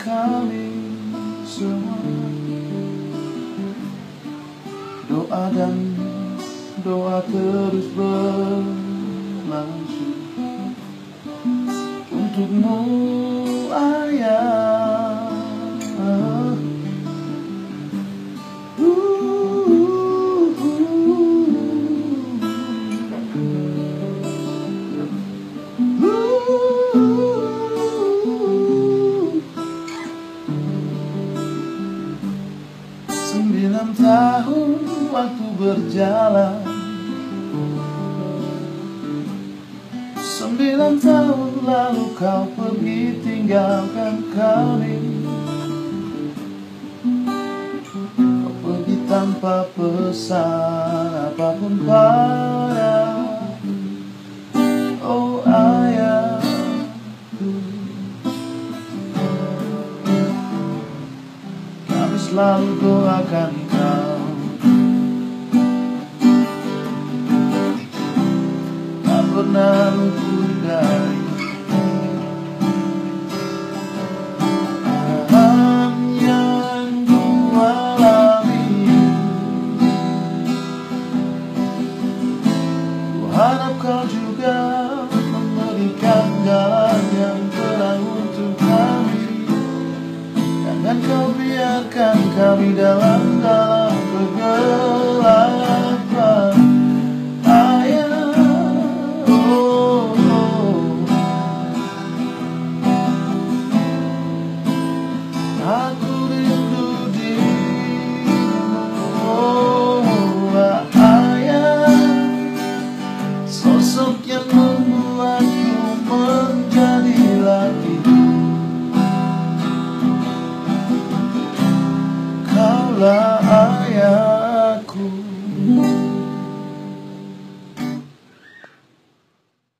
kami semua. Doa dan doa terus berlangsung. Untukmu ayah Sembilan tahun waktu berjalan. Sembilan tahun lalu kau pergi tinggalkan kami. Kau pergi tanpa pesan apa pun pada Oh ayah Kami selalu doakan pernah luput dari Alam yang gua alami Ku harap kau juga memberikan jalan yang terang untuk kami. Jangan kau biarkan kami dalam dalam pergelangan sosok yang